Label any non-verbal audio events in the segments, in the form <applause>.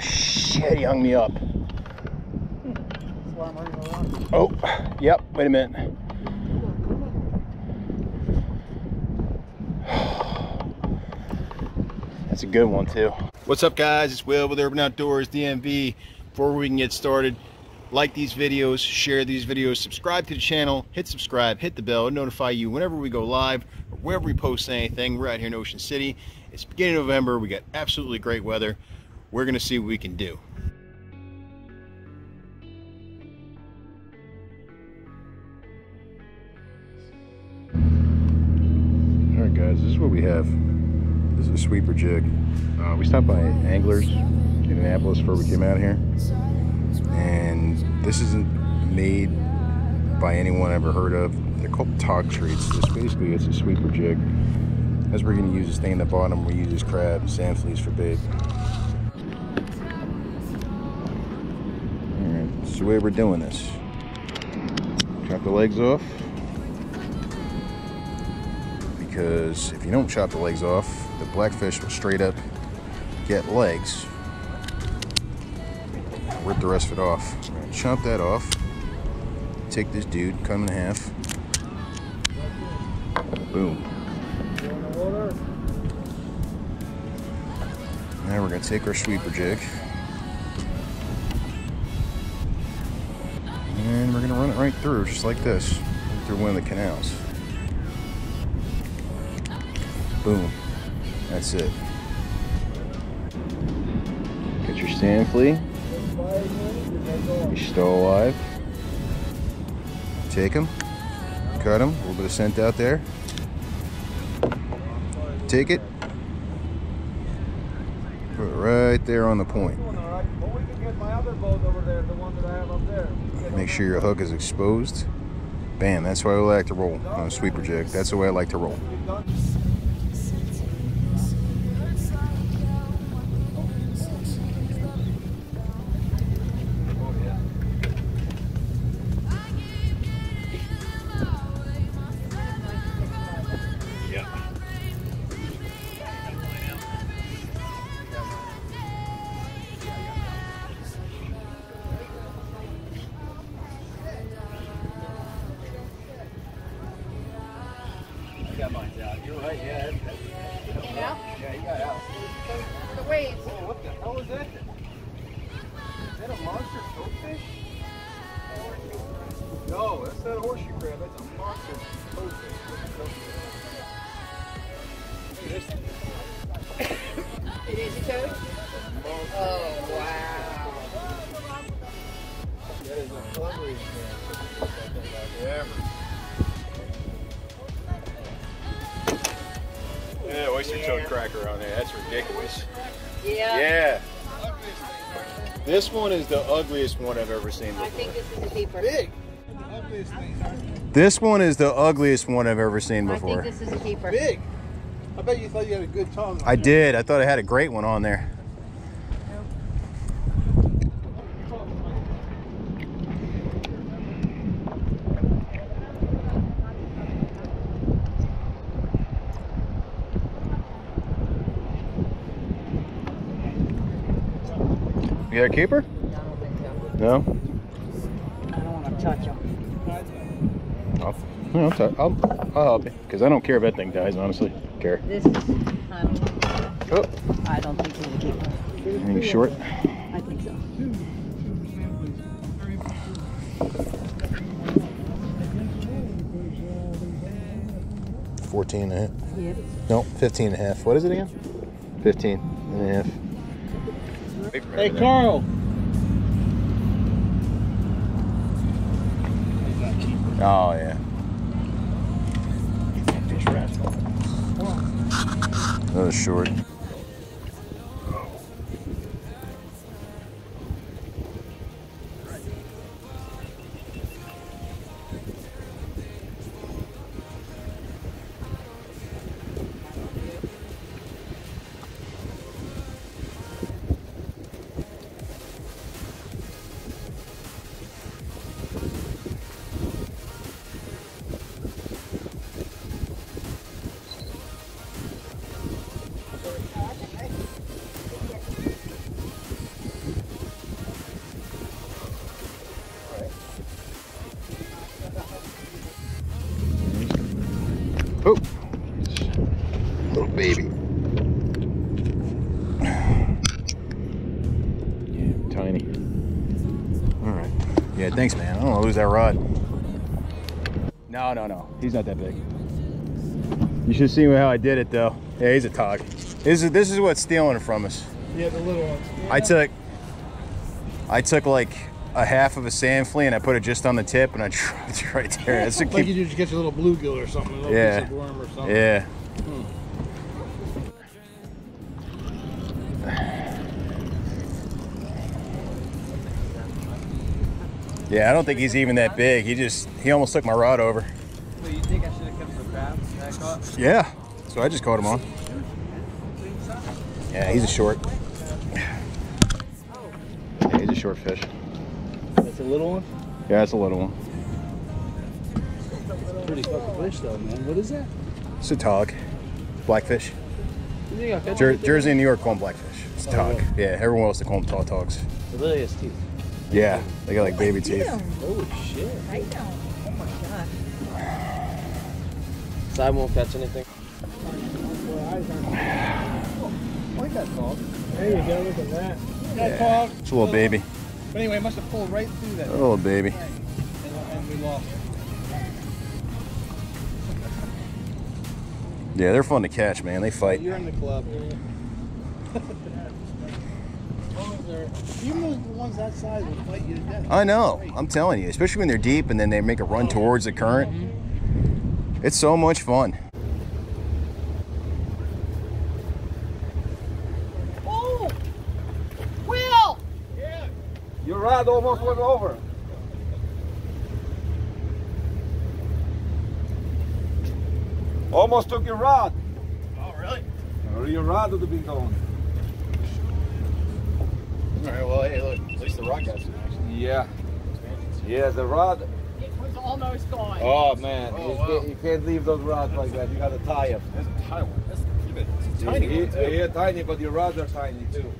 Shit, he hung me up. Oh, yep, wait a minute. That's a good one too. What's up guys, it's Will with Urban Outdoors DMV. Before we can get started, like these videos, share these videos, subscribe to the channel, hit subscribe, hit the bell, notify you whenever we go live or wherever we post anything. We're out here in Ocean City. It's beginning of November, we got absolutely great weather. We're gonna see what we can do. Alright guys, this is what we have. This is a sweeper jig. Uh, we stopped by Anglers in Annapolis before we came out here. And this isn't made by anyone I've ever heard of. They're called tog treats. This basically it's a sweeper jig. As we're going to use to stay in the bottom, we use this crab, sand fleas for bait. The way we're doing this. Chop the legs off. Because if you don't chop the legs off, the blackfish will straight up get legs. Rip the rest of it off. Chop that off. Take this dude, cut him in half. Boom. Now we're gonna take our sweeper jig. And we're gonna run it right through, just like this, through one of the canals. Boom. That's it. Get your sand flea. You're still alive. Take him. Cut him. A little bit of scent out there. Take it. Put it right there on the point. Make sure your hook is exposed. Bam, that's why I like to roll on a sweeper jig. That's the way I like to roll. I've ever Yeah, oyster toad cracker on there. That's ridiculous. Yeah. Yeah. This one is the ugliest one I've ever seen I before. think this is a keeper. Big. This one is the ugliest one I've ever seen I before. think this is a keeper. Big. I bet you thought you had a good tongue. I did. I thought I had a great one on there. You got a keeper? I don't think so. No. I don't want to touch him. I'll, no, I'll, t- I'll, I'll help you because I don't care if that thing dies. Honestly, care. This is, um, Oh, I don't think he's a keeper. anything short? I think so. Fourteen and a half. Yeah. No, 15 and a half. What is it again? 15 and a half. Hey, Carl. Oh, yeah. That was short. Thanks, man. I don't want to lose that rod. No, no, no. He's not that big. You should see how I did it, though. Yeah, he's a tog. This is this is what's stealing from us. Yeah, the little ones. I took I took like a half of a sand flea and I put it just on the tip and I <laughs> dropped it right there. That's Like you keep, just get your little bluegill or something, a little Yeah. piece yeah. I don't think he's even that big. He just he almost took my rod over. So you think I should have kept the crabs that I caught? Yeah. So I just caught him on. Yeah, he's a short. Yeah, he's a short fish. That's a little one? Yeah, it's a little one. Pretty fucking fish though, man. What is that? It's a tog. Blackfish. You think I catch Jer- Jersey and New York call them blackfish. It's a tog. Oh. Yeah, everyone else they call them taw togs. It really has teeth. Yeah, they got like baby teeth. Holy shit. I know. Oh my god. So I won't catch anything. Like that dog. There you go, look at that. That dog. It's a little baby. But anyway, it must have pulled right through that A little baby. and, and we lost it. Yeah, they're fun to catch, man. They fight. You're in the club. <laughs> Even those ones that size will fight you to death. I know. I'm telling you, especially when they're deep and then they make a run oh. towards the current. It's so much fun. Oh! Will! Yeah. Your rod almost went over. Almost took your rod. Oh, really? Or your rod would have been going. All right, well, hey, look, at least the rock got some action. Yeah. Yeah, the rod. It was almost gone. Oh man, Oh, you, wow. can't, you can't leave those rods like that. You gotta tie them. That's a tiny one. That's even it's a tiny yeah, one, too. yeah, tiny, but your rods are tiny too.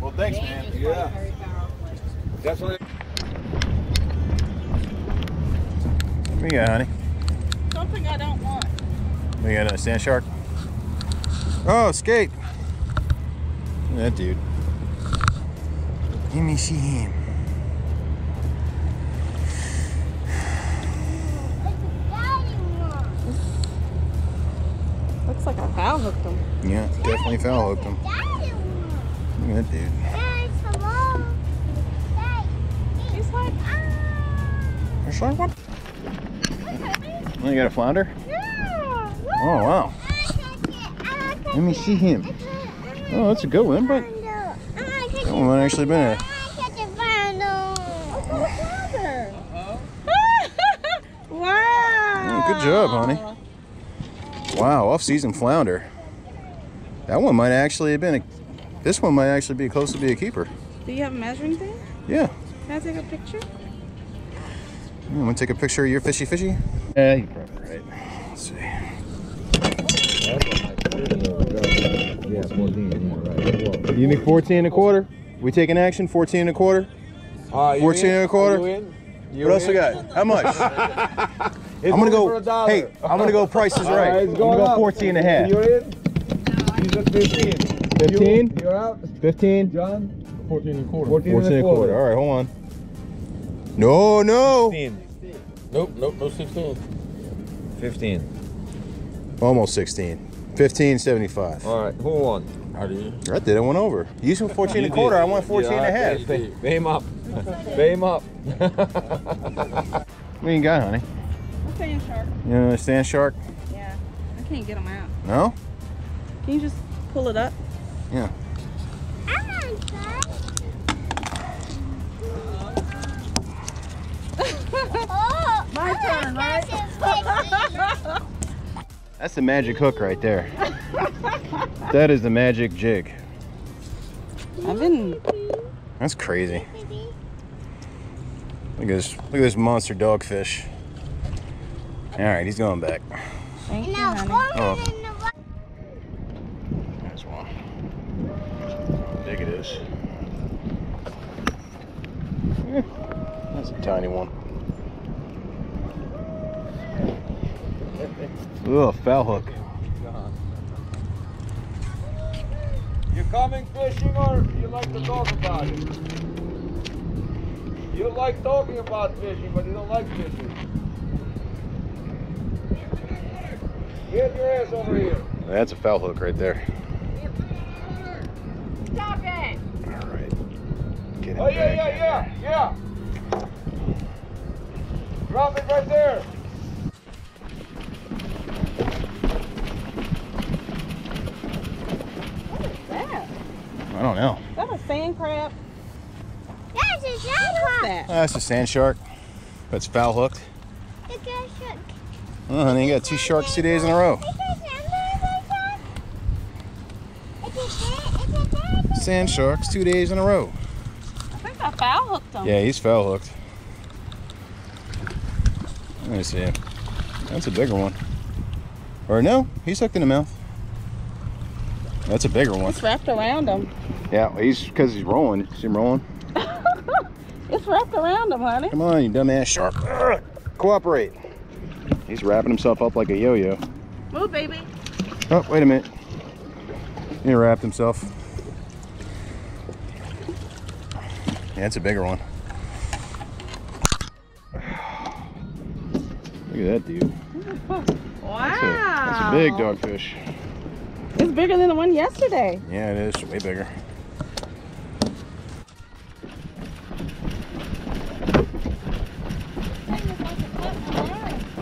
Well, thanks, man. Yeah. That's what. What you got, honey? Something I don't want. We got a sand shark. Oh, skate. That dude. Let me see him. Looks like I foul hooked him. Yeah, definitely foul hooked him. Look at that dude. He's like, It's like what? Oh, you got a flounder? Yeah. Oh, wow. Let me see him. Oh, that's a good one, but that one might actually been a. wow. Oh, good job, honey. Wow, off-season flounder. That one might actually have been a. This one might actually be close to be a keeper. Do you have a measuring thing? Yeah. Can I take a picture? You want to take a picture of your fishy fishy? Yeah, you're probably right. Let's see. Yeah, 14. Right. You need 14 and a quarter? We taking action? 14 and a quarter? Uh, 14 in? and a quarter? You? You What else we got? How much? <laughs> It's I'm gonna go. for a dollar. Hey, I'm gonna go. Prices right. it's I'm going gonna go up. 14 and a half. You're in? He's at 15. 15? You, you're out, 15? John? 14 and a quarter. 14, 14 and a quarter. All right, hold on. No, no. 15. Nope, nope, no 16. 15. Almost 16. 15, 75. All right, hold on. How do you? I did. I went over. You said 14 and a quarter. I want 14 and a half. Pay, pay him up. pay him up. <laughs> What you got, honey? I'm sand shark. You understand shark? Yeah. I can't get them out. No? Can you just pull it up? Yeah. My turn, right? That's the magic hook right there. <laughs> that is the magic jig. I've been. That's crazy. Look at this. Look at this monster dogfish. All right, he's going back. Thank you, honey. Oh. There's one. How big it is. That's a tiny one. Ugh, foul hook. Coming fishing or you like to talk about it? You like talking about fishing, but you don't like fishing. Get your ass over here. That's a foul hook right there. Stop it! All right. Get him Oh yeah, back. yeah, yeah, yeah. Drop it right there. That? That's a sand shark. That's foul hooked. It's a shark. Oh, honey, you got two sharks two days in a row. It's a shark. It's a shark. It's a shark. Sand sharks two days in a row. I think I foul hooked him. Yeah, he's foul hooked. Let me see. That's a bigger one. Or no, he's hooked in the mouth. That's a bigger one. It's wrapped around him. Yeah, he's because he's rolling. See him rolling? It's wrapped around him, honey. Come on, you dumbass shark. Ugh. Cooperate. He's wrapping himself up like a yo-yo. Move, baby. Oh, wait a minute. He wrapped himself. Yeah, it's a bigger one. Look at that dude. Wow. That's a, that's a big dogfish. It's bigger than the one yesterday. Yeah, it is. Way bigger.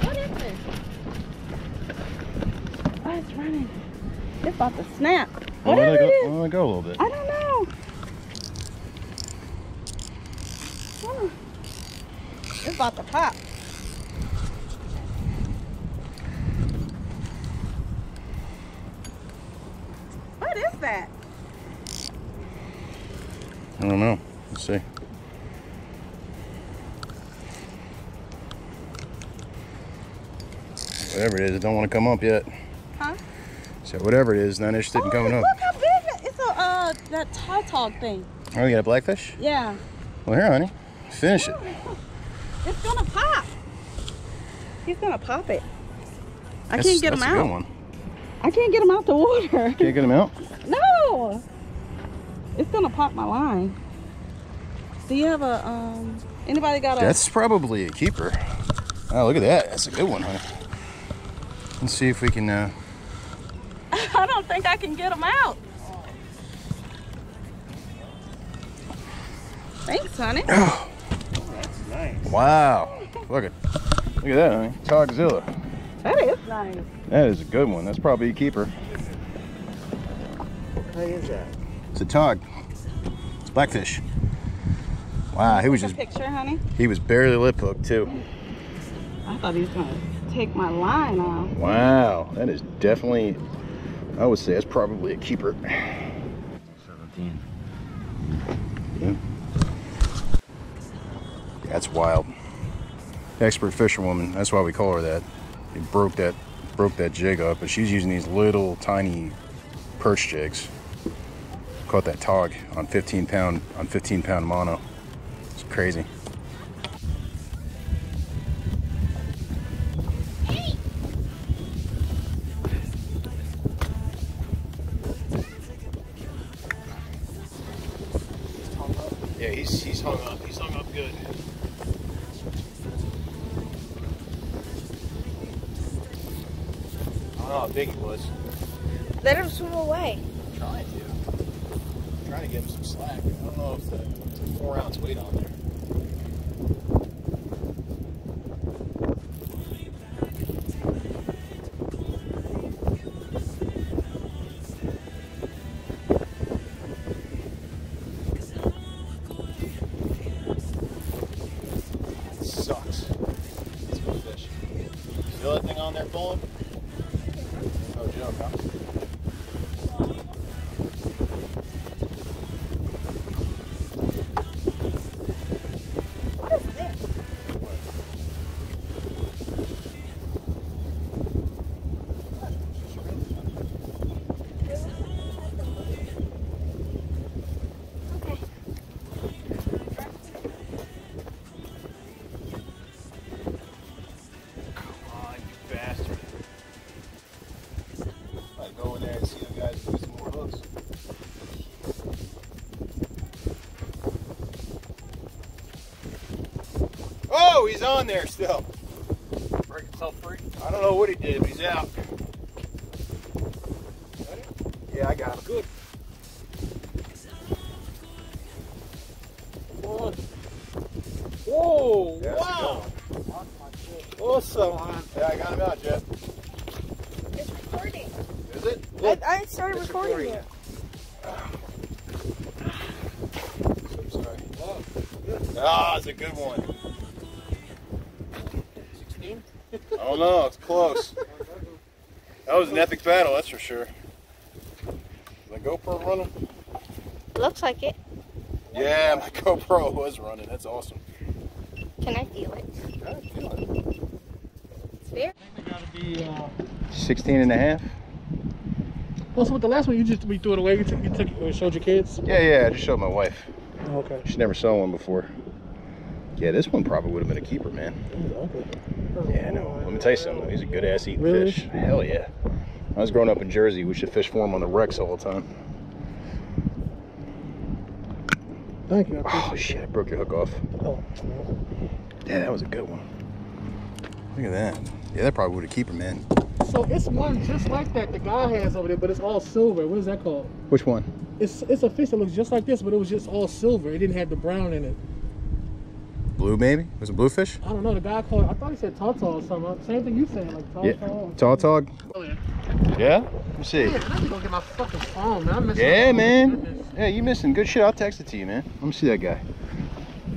What is this? Oh, it's running. It's about to snap. Oh, Whatever let it go, oh, let go a little bit. I don't know. Hmm. It's about to pop. What is that? I don't know. Let's see. Whatever it is, it don't want to come up yet. So whatever it is, not interested in oh, coming up. look how big it It's a, uh, that tautog thing. Oh, you got a blackfish? Yeah. Well, here, honey. Finish it. It's gonna pop. He's gonna pop it. I That's- can't get him that's a out. good one. I can't get him out the water. Can't get him out? <laughs> No. It's gonna pop my line. Do you have a um? Anybody got a? That's probably a keeper. Oh, look at that. That's a good one, honey. Let's see if we can. Uh, don't think I can get them out. Thanks, honey. <clears throat> wow. Look at, look at that, honey. Togzilla. That is nice. That is a good one. That's probably a keeper. What is that? It's a tog. It's blackfish. Wow, he was just a picture, honey. he was barely lip hooked too. I thought he was gonna take my line off. Wow, that is definitely. I would say it's probably a keeper. 17. That's wild. Expert fisherwoman. That's why we call her that. He broke that broke that jig up, but she's using these little tiny perch jigs. Caught that tog on 15 pound on 15 pound mono. It's crazy. That on there still. Break himself free. I don't know what he did, but he's out. Yeah, I got him. Good. Whoa! Yeah, wow! Awesome, man. Yeah, I got him out, Jeff. It's recording. Is it? I, I started It's recording recording. it. <sighs> I'm sorry. Ah, it's a good one. 16? I don't know. It's close. That was an epic battle, that's for sure. Is my GoPro running? Looks like it. Yeah, my <laughs> GoPro was running. That's awesome. Can I feel it? Yeah, I feel it. It's fair. They gotta be, uh, 16 and a half? also with the last one, you just, we threw it away. You took, you took, you showed your kids? Yeah, yeah, I just showed my wife. Oh, okay. She never saw one before. Yeah, this one probably would have been a keeper, man. Okay. Yeah, no. Let me tell you something. He's a good ass eating Really? fish. Hell yeah. I was growing up in Jersey. We should fish for him on the wrecks all the time. Thank you. Oh shit! I broke your hook off. Oh, Yeah, that was a good one. Look at that. Yeah, that probably would have keeper, man. So it's one just like that the guy has over there, but it's all silver. What is that called? Which one? It's it's a fish that looks just like this, but it was just all silver. It didn't have the brown in it. Blue, maybe? Was it bluefish? I don't know. The guy called. I thought he said tautog or something. Same thing you saying, like Yeah. tautog. Oh, yeah. Yeah. Let me see. Yeah, I need to go get my fucking phone, man. Yeah, man. Yeah, you missing good shit. I'll text it to you, man. Let me see that guy.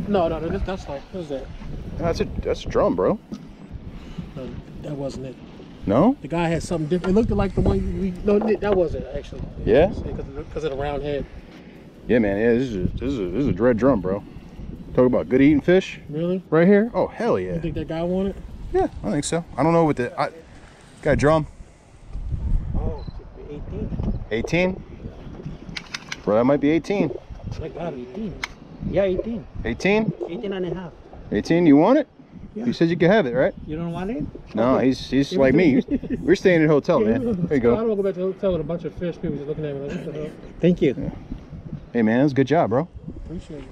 No, no, no. This, that's like, what is that? That's a that's a drum, bro. No, that wasn't it. No? The guy had something different. It looked like the one we. No, that wasn't actually. Yeah? Because of, the- of the round head. Yeah, man. Yeah, this is a, this is a, this is a red drum, bro. Talk about good eating fish Really? right here. Oh hell yeah. You think that guy wanted? It? Yeah, I think so. I don't know what the I got a drum. Oh, 18. 18. Bro, that might be 18. That got 18. Yeah, 18. 18? 18 and a half. 18. You want it? Yeah. You said you could have it, right? You don't want it? No, he's he's like me. <laughs> We're staying at a hotel, man. There you go. I don't want to go back to the hotel with a bunch of fish. People just looking at me like, what the hell? Thank you. Hey, man, that was a good job, bro. Appreciate it.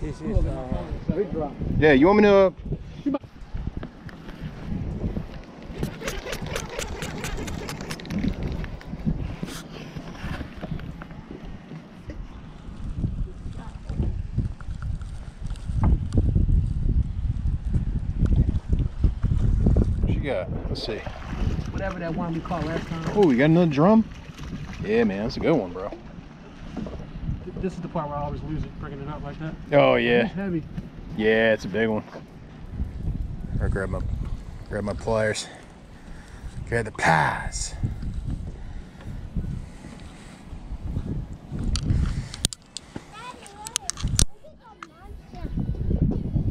This is uh, drop. Yeah, you want me to? What you got? Let's see. Whatever that one we caught last time. Oh, you got another drum? Yeah, man, that's a good one, bro. This is the part where I always lose it, bringing it up like that. Oh It's yeah, heavy. yeah, it's a big one. Or grab my, grab my pliers. Grab the pliers.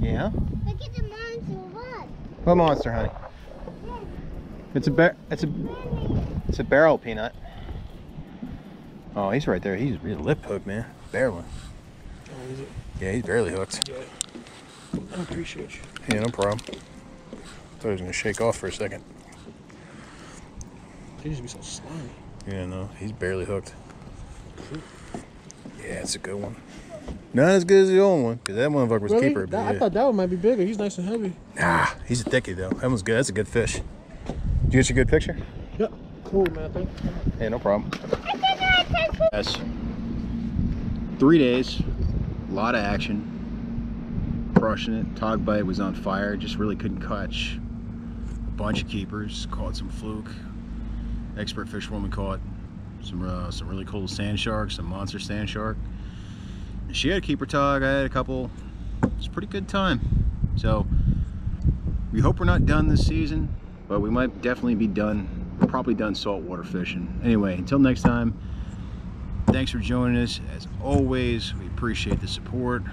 Yeah. Look at the monster. What? What monster, honey? It's a bar. It's a. It's a barrel peanut. Oh, he's right there. He's really lip hook, man. Barely. Oh, is it? Yeah, he's barely hooked. I appreciate you. Yeah, no problem. Thought he was gonna shake off for a second. They used to be so slimy. Yeah, no, he's barely hooked. Yeah, it's a good one. Not as good as the old one, because that motherfucker was Really? keeper. That- But I thought that one might be bigger. He's nice and heavy. Nah, he's a thickie though. That one's good. That's a good fish. Did you get your good picture? Yep. Cool, man. Thank you. Yeah, no problem. Yes. Three days, a lot of action, crushing it. Tog bite was on fire. Just really couldn't catch a bunch of keepers. Caught some fluke. Expert fisherwoman caught some uh, some really cool sand sharks, some monster sand shark. She had a keeper tog. I had a couple. It's a pretty good time. So we hope we're not done this season, but we might definitely be done. We're probably done saltwater fishing. Anyway, until next time, thanks for joining us. As always, we appreciate the support.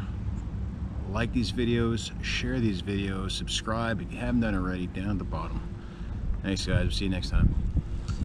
Like these videos, share these videos, subscribe if you haven't done already down at the bottom. Thanks guys, we'll see you next time.